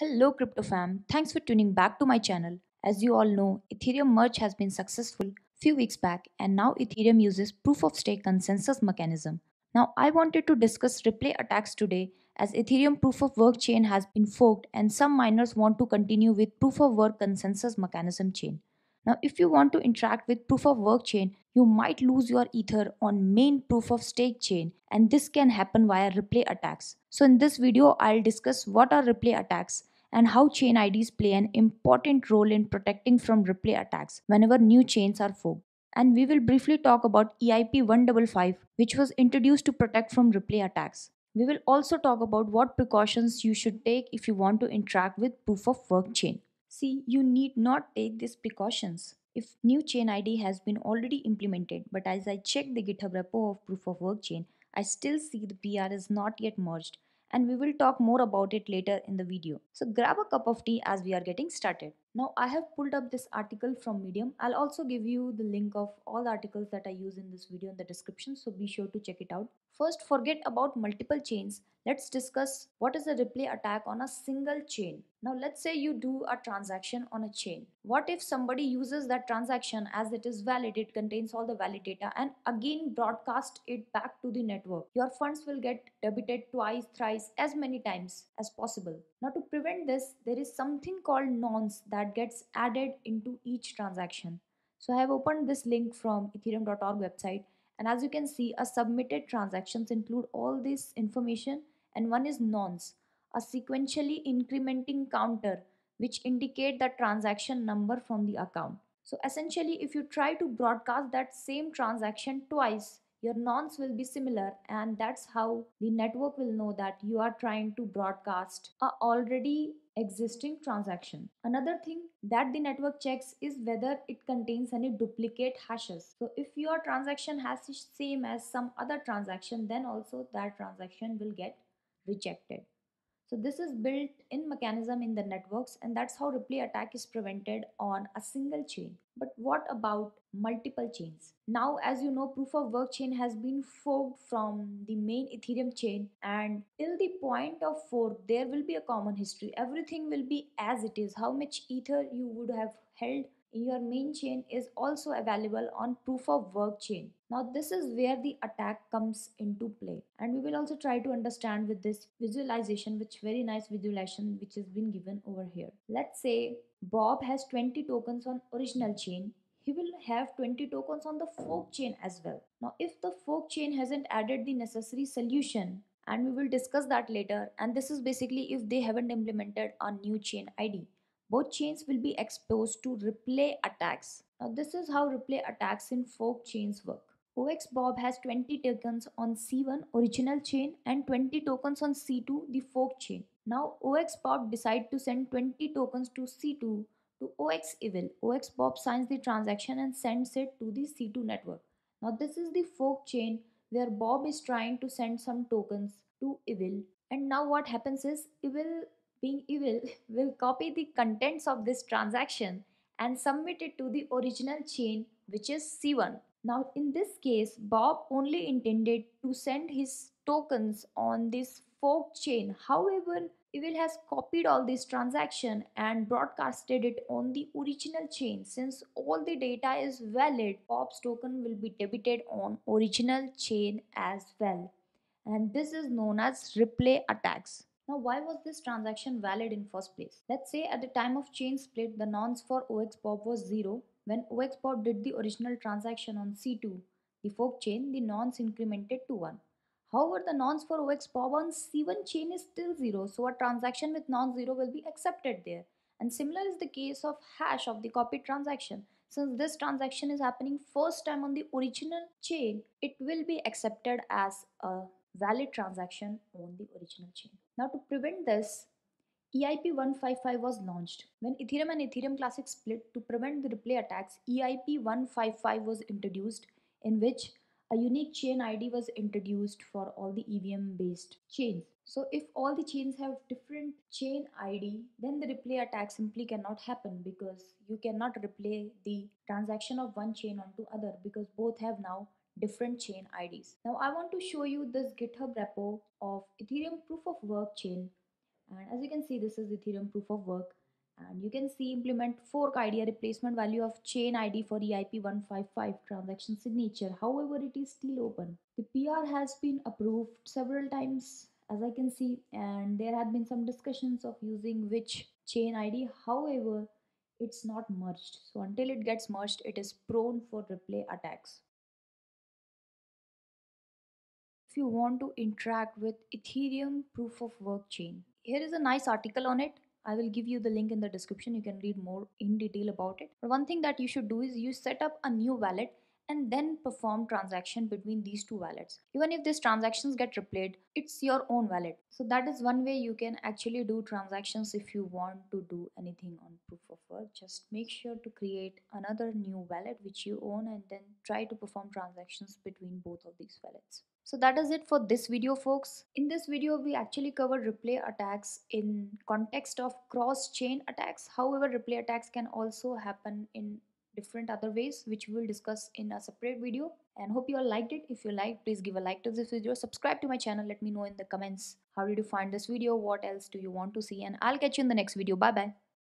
Hello crypto fam, thanks for tuning back to my channel. As you all know, Ethereum merge has been successful few weeks back and now Ethereum uses proof of stake consensus mechanism. Now I wanted to discuss replay attacks today as Ethereum proof of work chain has been forked and some miners want to continue with proof of work consensus mechanism chain. Now if you want to interact with proof of work chain, you might lose your ether on main proof of stake chain and this can happen via replay attacks. So in this video I'll discuss what are replay attacks and how chain IDs play an important role in protecting from replay attacks whenever new chains are forked. And we will briefly talk about EIP 155, which was introduced to protect from replay attacks. We will also talk about what precautions you should take if you want to interact with proof of work chain. See, you need not take these precautions if new chain ID has been already implemented, but as I check the GitHub repo of proof of work chain, I still see the PR is not yet merged and we will talk more about it later in the video. So grab a cup of tea as we are getting started. Now I have pulled up this article from Medium. I'll also give you the link of all the articles that I use in this video in the description so be sure to check it out. First forget about multiple chains. Let's discuss what is a replay attack on a single chain. Now let's say you do a transaction on a chain. What if somebody uses that transaction as it is valid, it contains all the valid data and again broadcast it back to the network. Your funds will get debited twice, thrice, as many times as possible. Now to prevent this, there is something called nonce that gets added into each transaction. So I have opened this link from ethereum.org website and as you can see a submitted transactions include all this information and one is nonce, a sequentially incrementing counter which indicate the transaction number from the account. So essentially if you try to broadcast that same transaction twice your nonce will be similar and that's how the network will know that you are trying to broadcast a already existing transaction. Another thing that the network checks is whether it contains any duplicate hashes. So if your transaction has the same as some other transaction then also that transaction will get rejected. So this is built in mechanism in the networks and that's how replay attack is prevented on a single chain. But what about multiple chains? Now as you know proof of work chain has been forked from the main Ethereum chain and till the point of fork there will be a common history. Everything will be as it is. How much ether you would have held your main chain is also available on proof of work chain. Now this is where the attack comes into play and we will also try to understand with this visualization which very nice visualization which has been given over here. Let's say Bob has 20 tokens on original chain he will have 20 tokens on the fork chain as well. Now if the fork chain hasn't added the necessary solution and we will discuss that later and this is basically if they haven't implemented a new chain ID both chains will be exposed to replay attacks. Now this is how replay attacks in fork chains work. OX Bob has 20 tokens on C1 original chain and 20 tokens on C2 the fork chain. Now OX Bob decide to send 20 tokens to C2 to OX Evil. OX Bob signs the transaction and sends it to the C2 network. Now this is the fork chain where Bob is trying to send some tokens to Evil. And now what happens is Evil being evil will copy the contents of this transaction and submit it to the original chain which is C1. Now in this case Bob only intended to send his tokens on this fork chain. However, Evil has copied all this transaction and broadcasted it on the original chain. Since all the data is valid, Bob's token will be debited on original chain as well. And this is known as replay attacks. Now, why was this transaction valid in first place? Let's say at the time of chain split, the nonce for OXBob was 0. When OXBob did the original transaction on C2, the fork chain, the nonce incremented to 1. However, the nonce for OXBob on C1 chain is still 0, so a transaction with nonce zero will be accepted there. And similar is the case of hash of the copied transaction. Since this transaction is happening first time on the original chain, it will be accepted as a valid transaction on the original chain. Now to prevent this, EIP 155 was launched. When Ethereum and Ethereum Classic split to prevent the replay attacks, EIP 155 was introduced in which a unique chain ID was introduced for all the EVM based chains. So if all the chains have different chain ID, then the replay attack simply cannot happen because you cannot replay the transaction of one chain onto other because both have now different chain IDs. Now I want to show you this GitHub repo of Ethereum proof of work chain. And as you can see this is ethereum proof of work. And you can see implement fork idea replacement value of chain id for eip 155 transaction signature. However it is still open. The pr has been approved several times as i can see and there have been some discussions of using which chain id however it's not merged. So until it gets merged it is prone for replay attacks if you want to interact with Ethereum proof of work chain. Here is a nice article on it. I will give you the link in the description. You can read more in detail about it. But one thing that you should do is you set up a new wallet and then perform transaction between these two wallets. Even if these transactions get replayed, it's your own wallet. So that is one way you can actually do transactions if you want to do anything on proof of work. Just make sure to create another new wallet which you own and then try to perform transactions between both of these wallets. So that is it for this video folks. In this video we actually covered replay attacks in context of cross chain attacks. However replay attacks can also happen in different other ways which we will discuss in a separate video. And hope you all liked it. If you liked please give a like to this video. Subscribe to my channel. Let me know in the comments how did you find this video? What else do you want to see? And i'll catch you in the next video. Bye bye